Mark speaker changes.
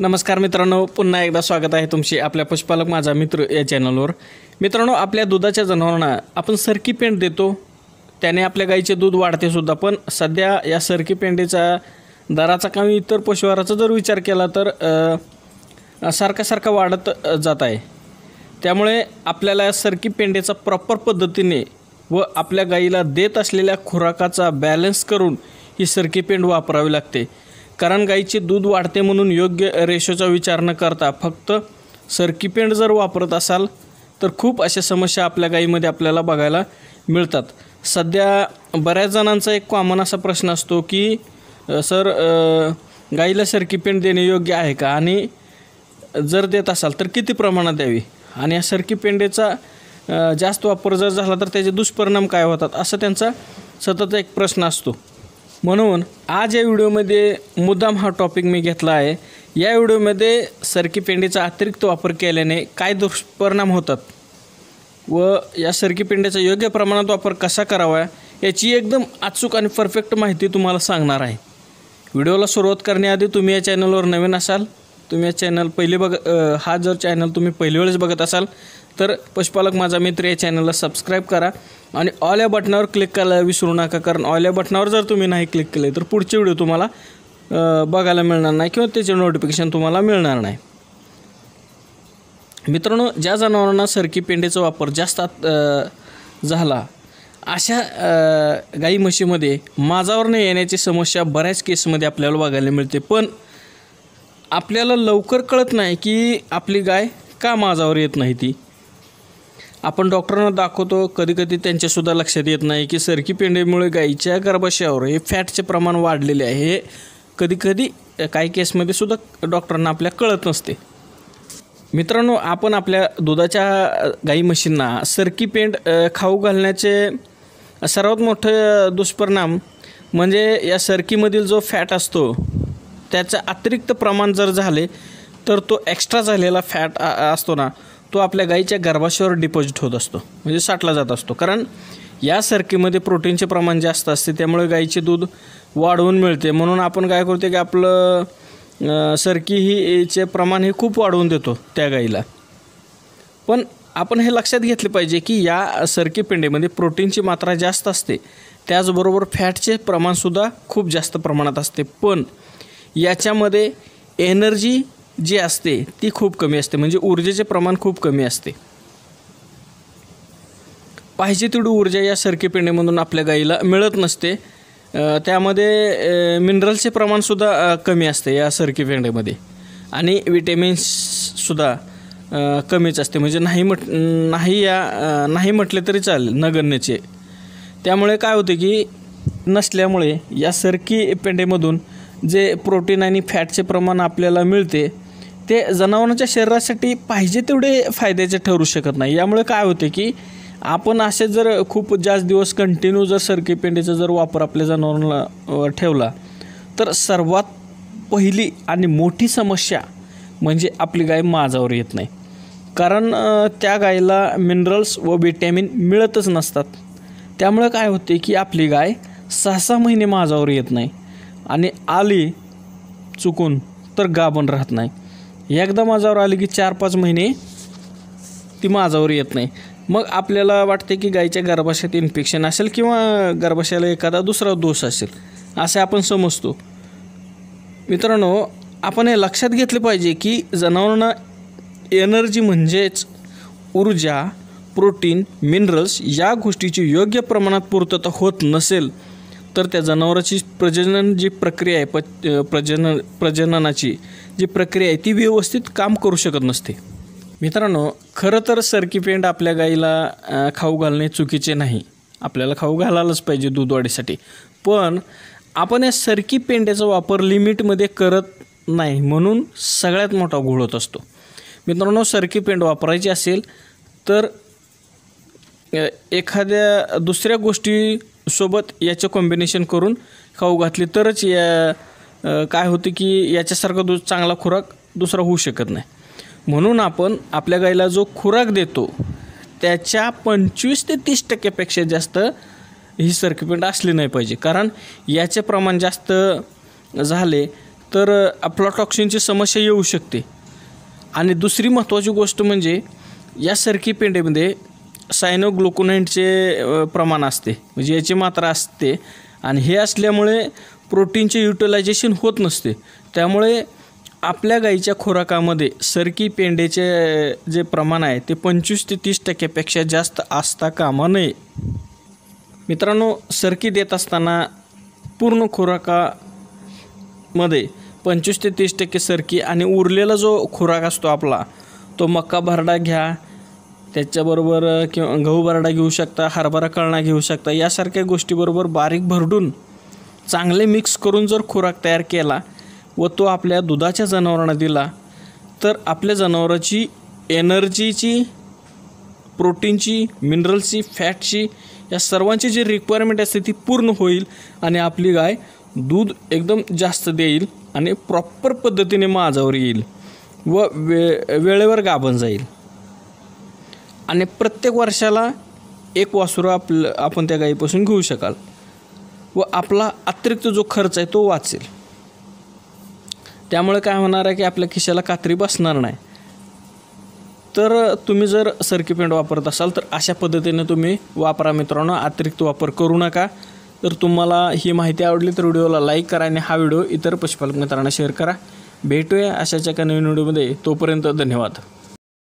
Speaker 1: नमस्कार मित्रांनो पुन्हा एकदा स्वागत आहे तुमची आपल्या पशुपालक माझा मित्र या चॅनलवर मित्रांनो आपल्या दुधाच्या जनावरांना आपण सरकी पेंड देतो. त्याने आपल्या गाईचे दूध वाढते सुद्धा पण सध्या या सरकी पेंडीचा दराचा किंवा इतर पशुहाराचा जर विचार केला तर सारखा सारखा वाढत जात आहे. त्यामुळे आपल्याला या सरकी पेंडीचा प्रॉपर पद्धतीने व आपल्या गाईला देत असलेल्या खुराकाचा बॅलन्स करून ही सरकी पेंड वापरावी लागते. कारण गाईचे दूध वाढते म्हणून योग्य रेशोचा विचार न करता फक्त सरकीपेंड जर वापरत असाल तर खूप अशा समस्या आपल्या गाईमध्ये आपल्याला बघायला मिळतात. सध्या बऱ्याच जणांचा एक कॉमन असा प्रश्न असतो की सर गाईला सरकीपेंड देणे योग्य आहे का? आणि जर देत असाल तर किती प्रमाणात द्यावी? आणि या सरकीपेंडेचा जास्त वापर जर झाला तर त्याचे दुष्परिणाम काय होतात? असं त्यांचा सतत एक प्रश्न असतो. म्हणून आज या व्हिडिओमध्ये मुद्दाम हा टॉपिक मी घेतला आहे. या व्हिडिओमध्ये सरकी पेंडीचा अतिरिक्त वापर केल्याने काय दुष्परिणाम होतात व या सरकी पेंड्याचा योग्य प्रमाणात वापर कसा करावा याची एकदम अचूक आणि परफेक्ट माहिती तुम्हाला सांगणार आहे. व्हिडिओला सुरुवात करण्याआधी तुम्ही या चॅनलवर नवीन असाल तुम्ही या चॅनल पहिले बघ हा जर चॅनल तुम्ही पहिली वेळेस बघत असाल तर पशुपालक माझा मित्र या चॅनलला सबस्क्राईब करा. आणि ऑल या बटनावर क्लिक करायला विसरू नका कारण ऑल या बटनावर जर तुम्ही नाही क्लिक केले तर पुढचे व्हिडिओ तुम्हाला बघायला मिळणार नाही किंवा त्याचे नोटिफिकेशन तुम्हाला मिळणार नाही. मित्रांनो ज्या जनावरांना सरकी पेंडेचा वापर जास्त झाला अशा गाई म्हशीमध्ये माझावर न येण्याची समस्या बऱ्याच केसमध्ये आपल्याला बघायला मिळते. पण आपल्याला लवकर कळत नाही की आपली गाय का माझावर येत नाही ती. आपण डॉक्टरांना दाखवतो कधी कधी त्यांच्यासुद्धा लक्षात येत नाही की सरकी पेंडीमुळे गाईच्या गर्भाशयावर हे फॅटचे प्रमाण वाढलेले आहे. हे कधी कधी काही केसमध्ये सुद्धा डॉक्टरांना आपल्या कळत नसते. मित्रांनो आपण आपल्या दुधाच्या गाई म्हशींना सरकी पेंड खाऊ घालण्याचे सर्वात मोठे दुष्परिणाम म्हणजे या सरकीमधील जो फॅट असतो त्याचं अतिरिक्त प्रमाण जर झाले तर तो एक्स्ट्रा झालेला फॅट असतो ना तो आपल्या गाईच्या गर्भाशयावर डिपॉझिट होत असतो. म्हणजे साठला जात असतो. कारण या सरकीमध्ये प्रोटीनचे प्रमाण जास्त असते त्यामुळे गाईचे दूध वाढवून मिळते. म्हणून आपण काय करतो की आपलं सरकी ही याचे प्रमाण हे खूप वाढवून देतो त्या गाईला. पण आपण हे लक्षात घेतले पाहिजे की या सरकी पेंडीमध्ये प्रोटीनची मात्रा जास्त असते. त्याचबरोबर फॅटचे प्रमाणसुद्धा खूप जास्त प्रमाणात असते. पण याच्यामध्ये एनर्जी जी असते ती खूप कमी असते. म्हणजे ऊर्जेचे प्रमाण खूप कमी असते. पाहिजे तेवढी ऊर्जा या सरकीपेंडेमधून आपल्या गाईला मिळत नसते. त्यामध्ये मिनरलचे प्रमाणसुद्धा कमी असते या सरकी पेंडेमध्ये. आणि विटॅमिन्ससुद्धा कमीच असते. म्हणजे नाही म्हट नाही या नाही म्हटले तरी चालेल नगण्यचे. त्यामुळे काय होते की नसल्यामुळे या सरकी पेंडेमधून जे प्रोटीन आणि फॅटचे प्रमाण आपल्याला मिळते ते जनावरांच्या शरीरासाठी पाहिजे तेवढे फायद्याचे ठरू शकत नाही. यामुळे काय होते की आपण असे जर खूप जास्त दिवस कंटिन्यू जर सरकीपेंडीचा जर वापर आपल्या जनावरांना ठेवला तर सर्वात पहिली आणि मोठी समस्या म्हणजे आपली गाय माझावर येत नाही. कारण त्या गायीला मिनरल्स व विटॅमिन मिळतच नसतात. त्यामुळे काय होते की आपली गाय सहा सहा महिने माझावर येत नाही. आणि आली चुकून तर गाभण राहत नाही. एकदा माझ्यावर आली की चार पाच महिने ती माझ्यावर येत नाही. मग आपल्याला वाटते की गाईच्या गर्भाशयात इन्फेक्शन असेल किंवा गर्भाशयाला एखादा दुसरा दोष असेल असे आपण समजतो. मित्रांनो आपण हे लक्षात घेतले पाहिजे की जनावरांना एनर्जी म्हणजेच ऊर्जा प्रोटीन मिनरल्स या गोष्टीची योग्य प्रमाणात पूर्तता होत नसेल तर त्या जनावराची प्रजनन जी प्रक्रिया आहे प प्रजनन प्रजननाची जी प्रक्रिया आहे ती व्यवस्थित काम करू शकत नसते. मित्रांनो खरं तर सरकी पेंड आपल्या गाईला खाऊ घालणे चुकीचे नाही. आपल्याला खाऊ घालायलाच पाहिजे दूध वाढीसाठी. पण आपण या सरकी पेंड्याचा वापर लिमिटमध्ये करत नाही म्हणून सगळ्यात मोठा घोळ होत असतो. मित्रांनो सरकी पेंड वापरायची असेल तर एखाद्या दुसऱ्या गोष्टीसोबत याचं कॉम्बिनेशन करून खाऊ घातली तरच या काय होतं की याच्यासारखा दु चांगला खुराक दुसरा होऊ शकत नाही. म्हणून आपण आपल्या गाईला जो खुराक देतो त्याच्या पंचवीस ते तीस टक्क्यापेक्षा जास्त ही सरकीपेंड असली नाही पाहिजे. कारण याचे प्रमाण जास्त झाले तर अफ्लाटॉक्सिनची समस्या येऊ शकते. आणि दुसरी महत्त्वाची गोष्ट म्हणजे या सरकी सायनोग्लुकोनाईटचे प्रमाण असते. म्हणजे याची मात्रा असते. आणि हे असल्यामुळे प्रोटीनचे युटिलायझेशन होत नसते. त्यामुळे आपल्या गाईच्या खुराकामध्ये सरकी पेंडेचे जे प्रमाण आहे ते पंचवीस ते तीस टक्क्यापेक्षा जास्त असता कामा नये. मित्रांनो सरकी देत असताना पूर्ण खुराकामध्ये पंचवीस ते तीस टक्के सरकी आणि उरलेला जो खुराक असतो आपला तो मक्का भरडा घ्या त्याच्याबरोबर किंवा गहू बरडा घेऊ शकता हरभरा कळणा घेऊ शकता यासारख्या गोष्टीबरोबर बारीक भरडून चांगले मिक्स करून जर खुराक तयार केला व तो आपल्या दुधाच्या जनावरांना दिला तर आपल्या जनावराची एनर्जीची प्रोटीनची मिनरल्सची फॅटची या सर्वांची जी रिक्वायरमेंट असते ती पूर्ण होईल आणि आपली गाय दूध एकदम जास्त देईल आणि प्रॉपर पद्धतीने माझावर येईल व वे वेळेवर गाभण जाईल. आणि प्रत्येक वर्षाला एक वासुरं आपलं आपण त्या गाईपासून घेऊ शकाल. व आपला अतिरिक्त जो खर्च आहे तो वाचेल. त्यामुळे काय होणार आहे की आपल्या खिशाला कात्री बसणार नाही. तर तुम्ही जर सरकी पेंट वापरत असाल तर अशा पद्धतीने तुम्ही वापरा मित्रांनो. अतिरिक्त वापर करू नका. तर तुम्हाला ही माहिती आवडली तर व्हिडिओला लाईक करा आणि हा व्हिडिओ इतर पशुपालक मित्रांना शेअर करा. भेटूया अशाच एका नवीन व्हिडिओमध्ये. तोपर्यंत धन्यवाद.